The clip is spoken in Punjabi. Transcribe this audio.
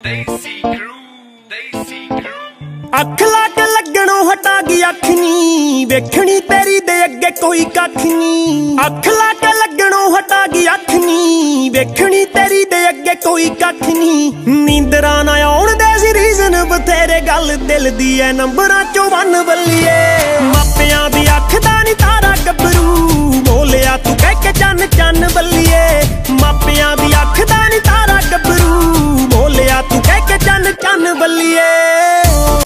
Daisy Crew, Daisy Crew. ਅੱਖ ਲਾ ਕੇ ਲੱਗਣੋਂ ਹਟਾ ਗਈ ਅੱਖ ਨੀ ਵੇਖਣੀ ਤੇਰੀ ਦੇ ਅੱਗੇ ਕੋਈ ਕੱਖ ਨੀ ਅੱਖ ਲਾ ਕੇ ਲੱਗਣੋਂ ਹਟਾ ਗਈ ਅੱਖ ਨੀ ਵੇਖਣੀ ਤੇਰੀ ਦੇ ਅੱਗੇ ਕੋਈ ਕੱਖ ਨੀ ਨੀਂਦਰਾਂ ਨਾ ਆਉਣ ਦੇ ਸੀ ਰੀਜ਼ਨ ਬਥੇਰੇ ਗੱਲ ਦਿਲ ਦੀ ਐ ਨੰਬਰਾਂ ਚੋਂ ਵੰਨ ਬੱਲੀਏ